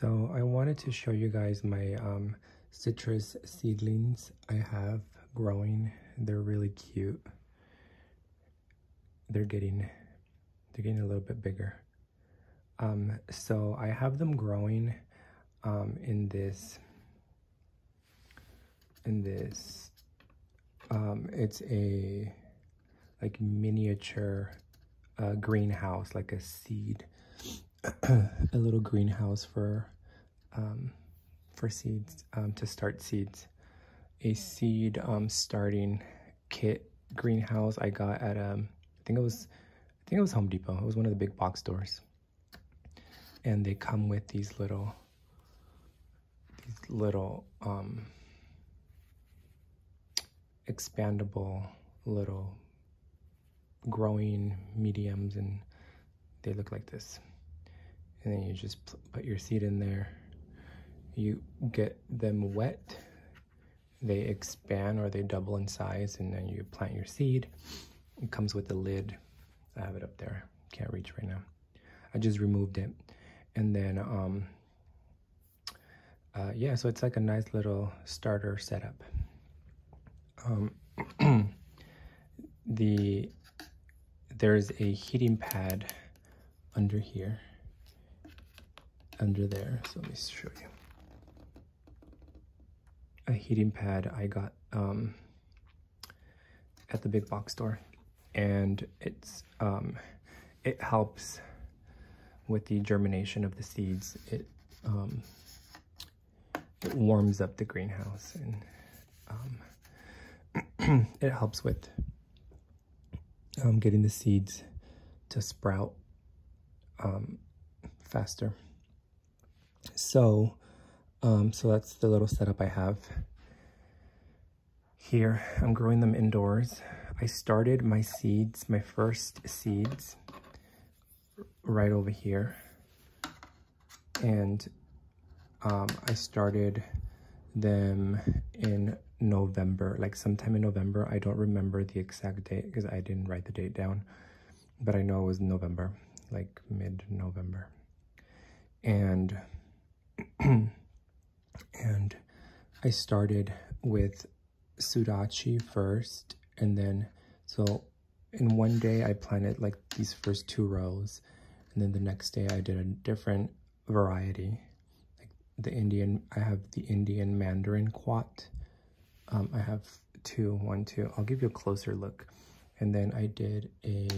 So I wanted to show you guys my um, citrus seedlings I have growing. They're really cute. They're getting, they're getting a little bit bigger. Um, so I have them growing um, in this, in this, um, it's a like miniature uh, greenhouse, like a seed a little greenhouse for um, for seeds um, to start seeds. A seed um, starting kit greenhouse I got at um I think it was I think it was Home Depot. It was one of the big box stores, and they come with these little these little um expandable little growing mediums and they look like this and then you just put your seed in there. You get them wet, they expand or they double in size, and then you plant your seed. It comes with a lid. I have it up there. Can't reach right now. I just removed it. And then, um, uh, yeah, so it's like a nice little starter setup. Um, the there's a heating pad under here under there. So let me show you. A heating pad I got um, at the big box store, and it's um, it helps with the germination of the seeds. It um, it warms up the greenhouse and um, it helps with um, getting the seeds to sprout um, faster. So, um, so that's the little setup I have here. I'm growing them indoors. I started my seeds, my first seeds, right over here. And um, I started them in November, like sometime in November. I don't remember the exact date because I didn't write the date down, but I know it was November, like mid-November. And and I started with Sudachi first, and then, so in one day I planted like these first two rows, and then the next day I did a different variety. Like the Indian, I have the Indian Mandarin Quat. Um, I have two, one, two. I'll give you a closer look. And then I did a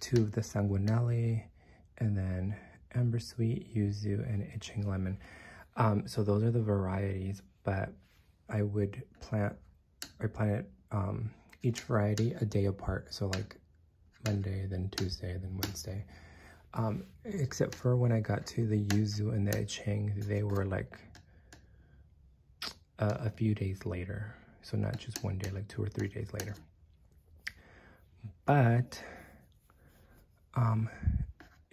two of the Sanguinelli, and then amber sweet, yuzu, and Ichang lemon. Um, so those are the varieties, but I would plant, I plant it, um, each variety a day apart. So like Monday, then Tuesday, then Wednesday. Um, except for when I got to the yuzu and the Ichang, they were like uh, a few days later. So not just one day, like two or three days later. But um,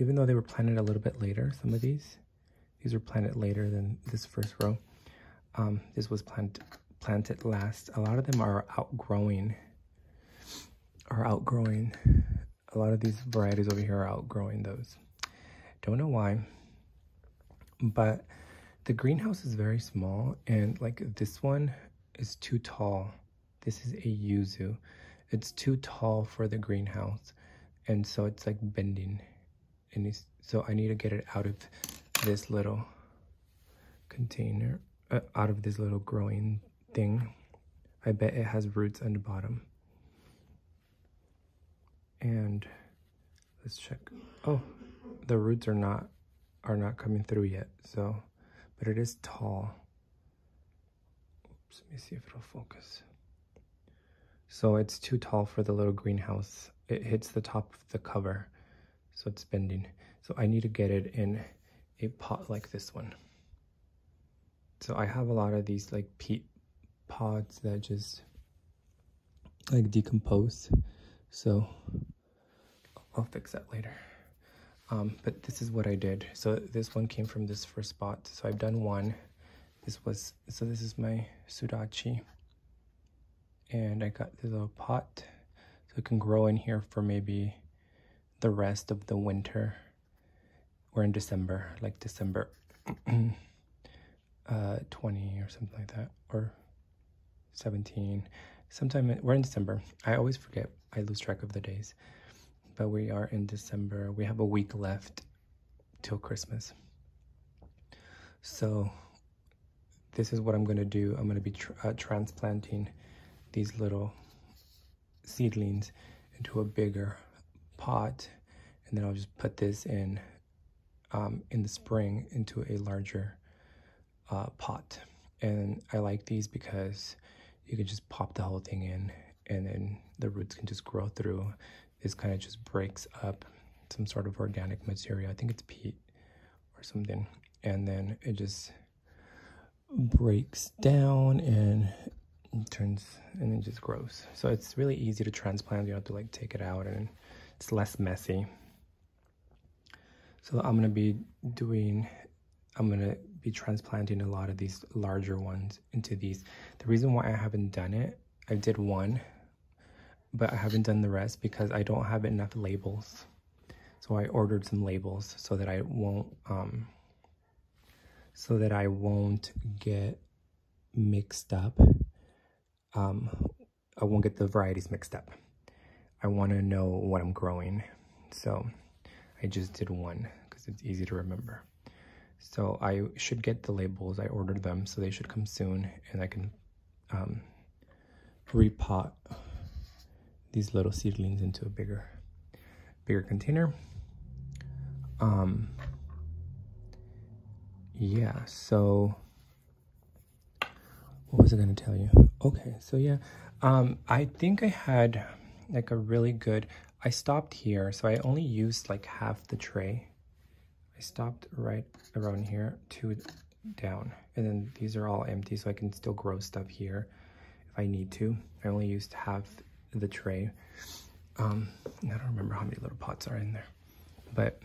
even though they were planted a little bit later, some of these, these were planted later than this first row. Um, this was plant, planted last. A lot of them are outgrowing, are outgrowing. A lot of these varieties over here are outgrowing those. Don't know why, but the greenhouse is very small and like this one is too tall. This is a yuzu. It's too tall for the greenhouse and so it's like bending so I need to get it out of this little container, uh, out of this little growing thing. I bet it has roots on the bottom. And let's check. Oh, the roots are not are not coming through yet. So, but it is tall. Oops, let me see if it'll focus. So it's too tall for the little greenhouse. It hits the top of the cover so it's bending. So I need to get it in a pot like this one. So I have a lot of these like peat pods that just like decompose. So I'll fix that later. Um, but this is what I did. So this one came from this first spot. So I've done one. This was, so this is my Sudachi. And I got this little pot. So it can grow in here for maybe the rest of the winter. We're in December, like December uh, 20 or something like that, or 17. Sometime in, we're in December. I always forget. I lose track of the days. But we are in December. We have a week left till Christmas. So this is what I'm going to do. I'm going to be tr uh, transplanting these little seedlings into a bigger pot. And then I'll just put this in um, in the spring into a larger uh, pot. And I like these because you can just pop the whole thing in and then the roots can just grow through. This kind of just breaks up some sort of organic material. I think it's peat or something. And then it just breaks down and turns and it just grows. So it's really easy to transplant. You don't have to like take it out and it's less messy. So I'm gonna be doing, I'm gonna be transplanting a lot of these larger ones into these. The reason why I haven't done it, I did one, but I haven't done the rest because I don't have enough labels. So I ordered some labels so that I won't, um, so that I won't get mixed up. Um, I won't get the varieties mixed up. I want to know what I'm growing. So I just did one because it's easy to remember. So I should get the labels. I ordered them, so they should come soon, and I can um, repot these little seedlings into a bigger, bigger container. Um, yeah, so what was I going to tell you? Okay, so yeah, um, I think I had like a really good, I stopped here, so I only used like half the tray. I stopped right around here, two down. And then these are all empty, so I can still grow stuff here if I need to. I only used half the tray. Um, I don't remember how many little pots are in there. But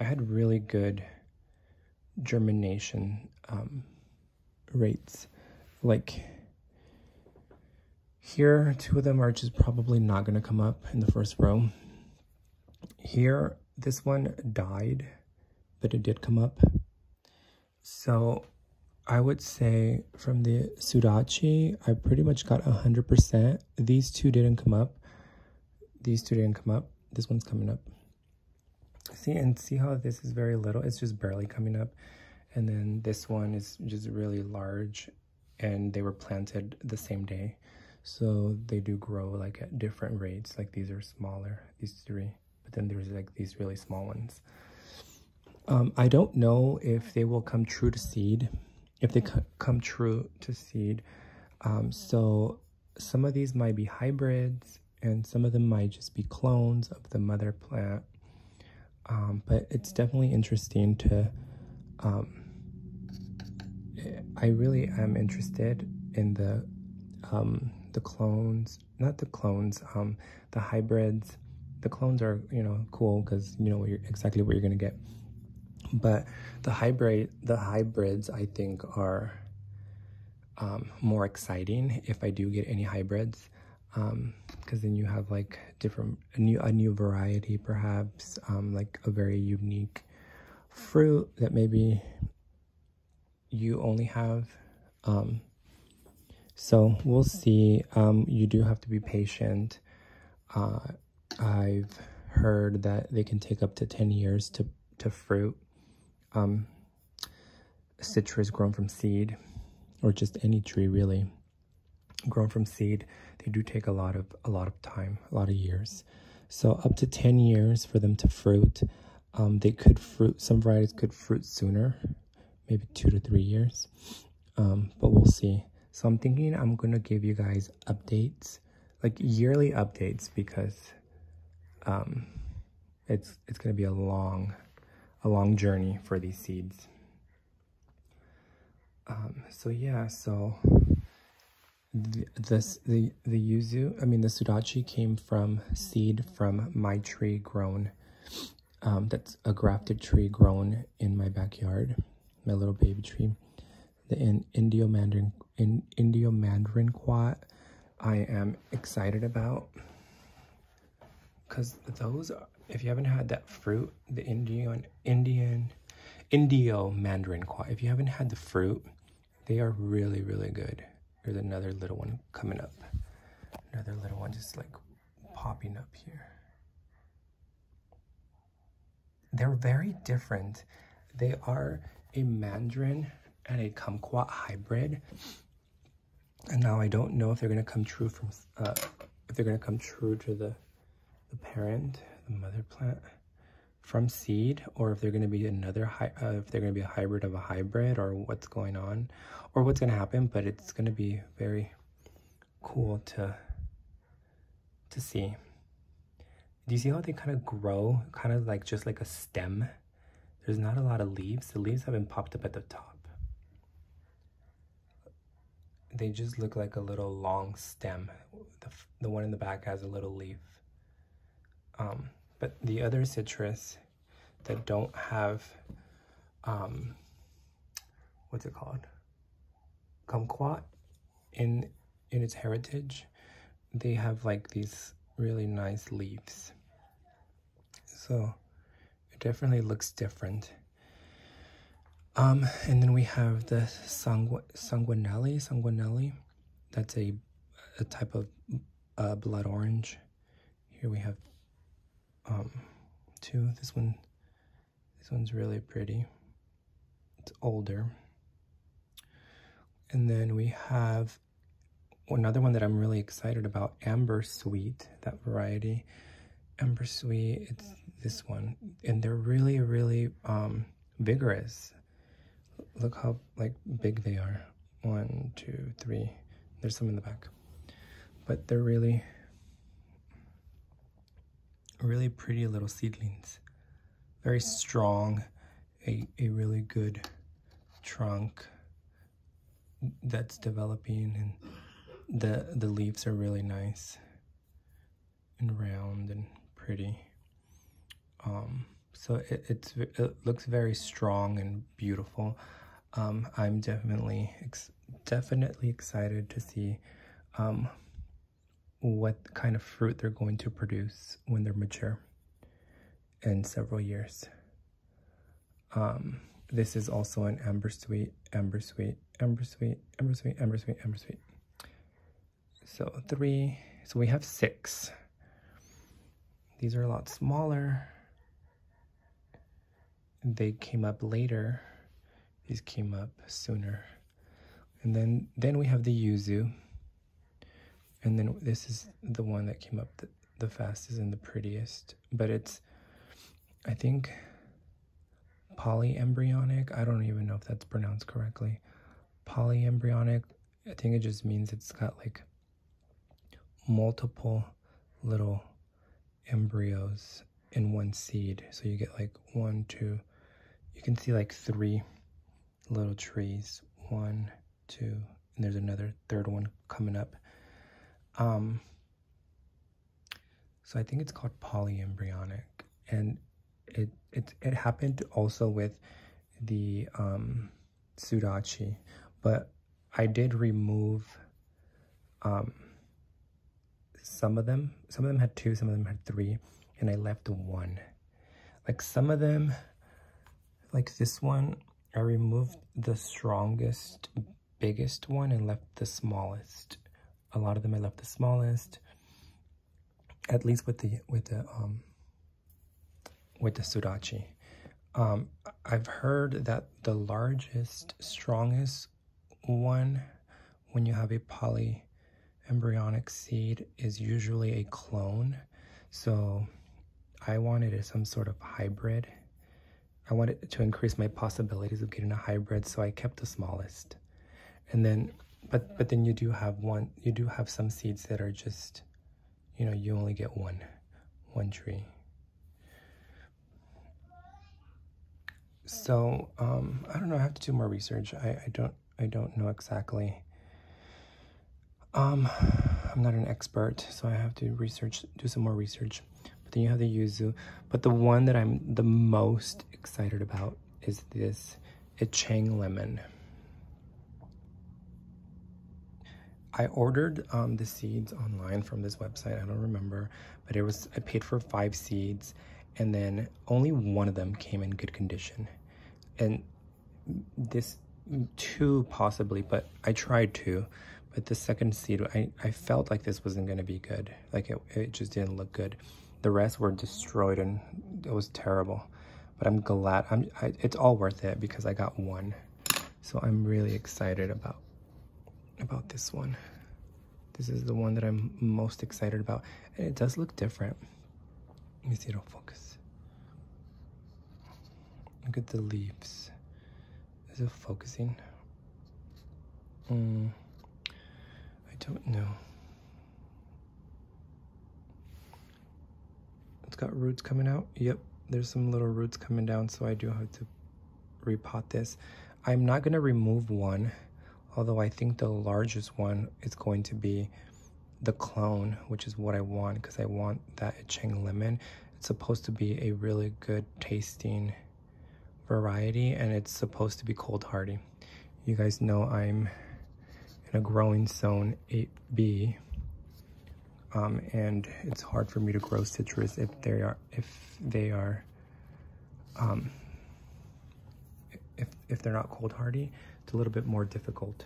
I had really good germination um, rates. Like here, two of them are just probably not going to come up in the first row. Here, this one died, but it did come up. So I would say from the Sudachi, I pretty much got 100%. These two didn't come up. These two didn't come up. This one's coming up. See, and see how this is very little? It's just barely coming up. And then this one is just really large and they were planted the same day. So they do grow like at different rates. Like these are smaller, these three, but then there's like these really small ones. Um, I don't know if they will come true to seed, if they come true to seed. Um, so some of these might be hybrids and some of them might just be clones of the mother plant. Um, but it's definitely interesting to, um, I really am interested in the um, the clones, not the clones, um, the hybrids. The clones are, you know, cool because you know what exactly what you're gonna get. But the hybrid, the hybrids, I think are um, more exciting if I do get any hybrids, because um, then you have like different a new a new variety, perhaps um, like a very unique fruit that maybe you only have. Um, so we'll see. Um, you do have to be patient. Uh, I've heard that they can take up to 10 years to, to fruit. Um, citrus grown from seed, or just any tree really, grown from seed, they do take a lot of a lot of time, a lot of years. So up to 10 years for them to fruit. Um, they could fruit, some varieties could fruit sooner, maybe two to three years, um, but we'll see. So I'm thinking I'm going to give you guys updates, like yearly updates because um, it's, it's going to be a long, a long journey for these seeds. Um, so yeah, so the, this, the, the yuzu, I mean the sudachi came from seed from my tree grown, um, that's a grafted tree grown in my backyard, my little baby tree the in Indio Mandarin in Indio Mandarin quat I am excited about because those if you haven't had that fruit the Indian Indian Indio Mandarin quat. If you haven't had the fruit, they are really, really good. There's another little one coming up. Another little one just like popping up here. They're very different. They are a Mandarin and a kumquat hybrid. And now I don't know if they're gonna come true from uh, if they're gonna come true to the the parent, the mother plant from seed, or if they're gonna be another uh, if they're gonna be a hybrid of a hybrid, or what's going on, or what's gonna happen. But it's gonna be very cool to to see. Do you see how they kind of grow, kind of like just like a stem? There's not a lot of leaves. The leaves haven't popped up at the top. They just look like a little long stem. The, the one in the back has a little leaf. Um, but the other citrus that don't have, um, what's it called? Kumquat in, in its heritage, they have like these really nice leaves. So it definitely looks different. Um, and then we have the sangu sanguinelli, sanguinelli. That's a, a type of uh, blood orange. Here we have um, two. This one, this one's really pretty. It's older. And then we have another one that I'm really excited about, Amber Sweet, that variety. Amber Sweet, it's this one. And they're really, really um, vigorous look how like big they are. One, two, three. There's some in the back. But they're really, really pretty little seedlings. Very strong, a, a really good trunk that's developing and the the leaves are really nice and round and pretty. Um, so it, it looks very strong and beautiful. Um, I'm definitely definitely excited to see um, what kind of fruit they're going to produce when they're mature in several years. Um, this is also an amber sweet, amber sweet, amber sweet, amber sweet, amber sweet, amber sweet. So three, so we have six. These are a lot smaller they came up later. These came up sooner. And then, then we have the yuzu. And then this is the one that came up the, the fastest and the prettiest. But it's, I think, polyembryonic. I don't even know if that's pronounced correctly. Polyembryonic, I think it just means it's got like multiple little embryos in one seed. So you get like one, two, you can see like three little trees. One, two, and there's another third one coming up. Um, so I think it's called polyembryonic. And it it it happened also with the um Sudachi, but I did remove um some of them. Some of them had two, some of them had three, and I left one. Like some of them like this one, I removed the strongest, biggest one and left the smallest. A lot of them I left the smallest. At least with the with the um with the Sudachi. Um, I've heard that the largest, strongest one when you have a polyembryonic seed is usually a clone. So I wanted some sort of hybrid I wanted to increase my possibilities of getting a hybrid, so I kept the smallest. And then, but but then you do have one, you do have some seeds that are just, you know, you only get one, one tree. So um, I don't know. I have to do more research. I, I don't I don't know exactly. Um, I'm not an expert, so I have to research, do some more research. But then you have the yuzu. But the one that I'm the most excited about is this Ichang lemon. I ordered um, the seeds online from this website. I don't remember, but it was I paid for five seeds, and then only one of them came in good condition. and this two possibly, but I tried two, But the second seed, I, I felt like this wasn't going to be good. Like it, it just didn't look good. The rest were destroyed and it was terrible. But I'm glad, I'm, I, it's all worth it because I got one. So I'm really excited about, about this one. This is the one that I'm most excited about. And it does look different. Let me see, it'll focus. Look at the leaves. Is it focusing? Mm, I don't know. Got roots coming out. Yep, there's some little roots coming down, so I do have to repot this. I'm not going to remove one, although I think the largest one is going to be the clone, which is what I want because I want that Cheng lemon. It's supposed to be a really good tasting variety and it's supposed to be cold hardy. You guys know I'm in a growing zone 8B um, and it's hard for me to grow citrus if they are if they are um, if, if they're not cold hardy. It's a little bit more difficult.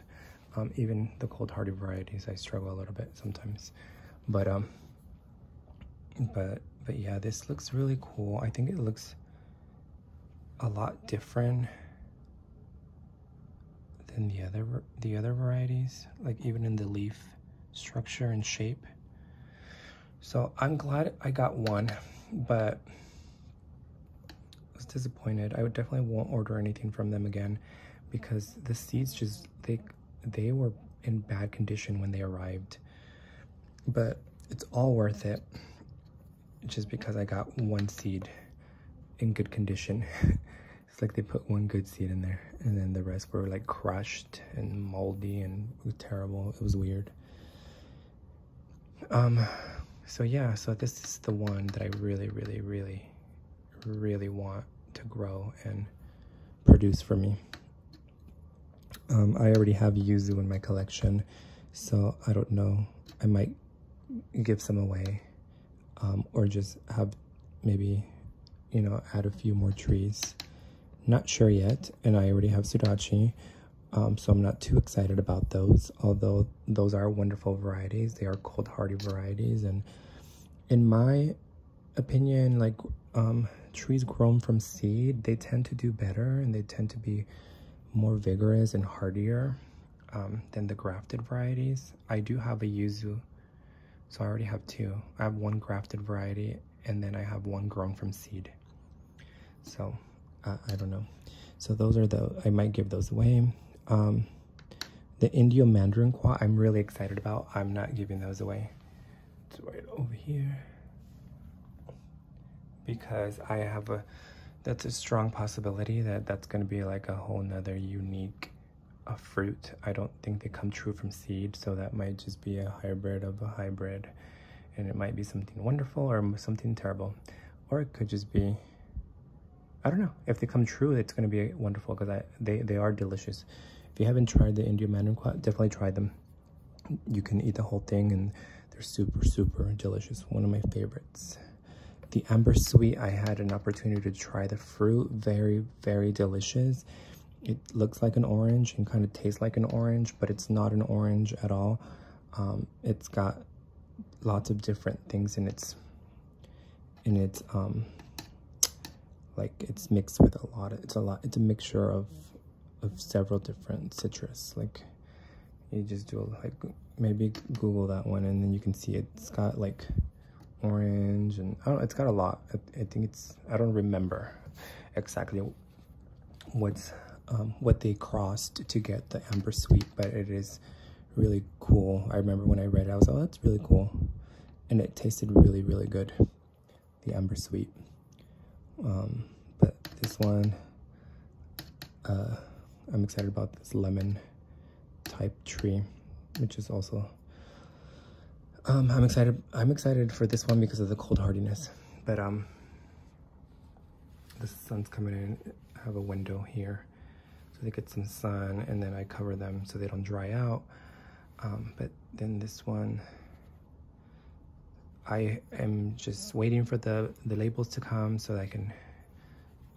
Um, even the cold hardy varieties I struggle a little bit sometimes. But um but but yeah this looks really cool. I think it looks a lot different than the other the other varieties like even in the leaf structure and shape so I'm glad I got one but I was disappointed I would definitely won't order anything from them again because the seeds just they they were in bad condition when they arrived but it's all worth it just because I got one seed in good condition It's like they put one good seed in there and then the rest were like crushed and moldy and terrible. It was weird. Um, so yeah, so this is the one that I really, really, really, really want to grow and produce for me. Um, I already have yuzu in my collection, so I don't know. I might give some away um, or just have maybe, you know, add a few more trees. Not sure yet, and I already have Sudachi, um, so I'm not too excited about those, although those are wonderful varieties. They are cold hardy varieties, and in my opinion, like um, trees grown from seed, they tend to do better and they tend to be more vigorous and hardier um, than the grafted varieties. I do have a yuzu, so I already have two. I have one grafted variety and then I have one grown from seed. So uh, I don't know. So those are the, I might give those away. Um, the Indio Mandarin quat, I'm really excited about. I'm not giving those away. It's right over here. Because I have a, that's a strong possibility that that's going to be like a whole nother unique a fruit. I don't think they come true from seed, so that might just be a hybrid of a hybrid. And it might be something wonderful or something terrible. Or it could just be I don't know if they come true. It's going to be wonderful because they they are delicious. If you haven't tried the Indian mandarin definitely try them. You can eat the whole thing and they're super super delicious. One of my favorites. The amber sweet, I had an opportunity to try the fruit. Very very delicious. It looks like an orange and kind of tastes like an orange, but it's not an orange at all. Um, it's got lots of different things in its in its um, like it's mixed with a lot of, it's a lot it's a mixture of of several different citrus. Like you just do like maybe google that one and then you can see it's got like orange and I don't it's got a lot. I, I think it's I don't remember exactly what's um, what they crossed to get the amber sweet but it is really cool. I remember when I read it I was like oh that's really cool. And it tasted really really good the amber sweet um, but this one, uh, I'm excited about this lemon type tree, which is also, um, I'm excited, I'm excited for this one because of the cold hardiness, but, um, the sun's coming in, I have a window here, so they get some sun, and then I cover them so they don't dry out, um, but then this one, I am just waiting for the, the labels to come so that I can,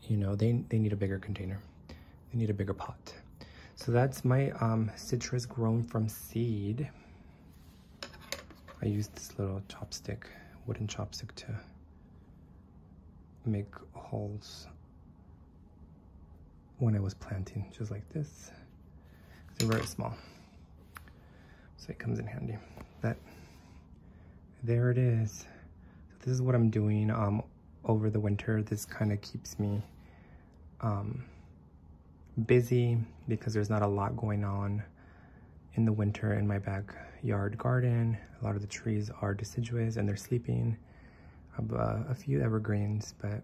you know, they, they need a bigger container. They need a bigger pot. So that's my um, citrus grown from seed. I used this little chopstick, wooden chopstick to make holes when I was planting, just like this. They're very small. So it comes in handy. But there it is. So this is what I'm doing um, over the winter. This kind of keeps me um, busy because there's not a lot going on in the winter in my backyard garden. A lot of the trees are deciduous and they're sleeping. Uh, a few evergreens, but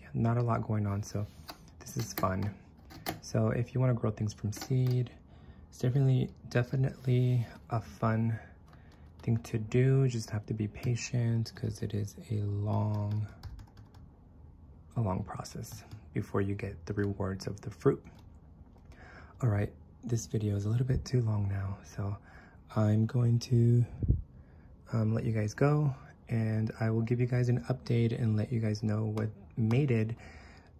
yeah, not a lot going on. So this is fun. So if you want to grow things from seed, it's definitely, definitely a fun thing to do. Just have to be patient because it is a long, a long process before you get the rewards of the fruit. All right, this video is a little bit too long now, so I'm going to um, let you guys go and I will give you guys an update and let you guys know what made it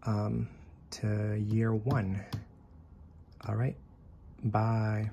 um, to year one. All right, bye.